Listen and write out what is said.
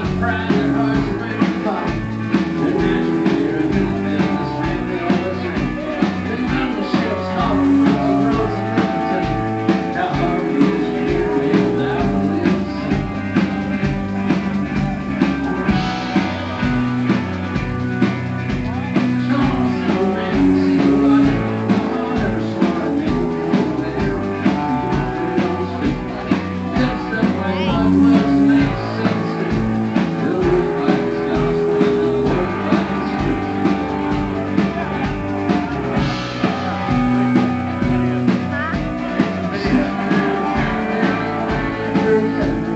I'm proud. Yeah.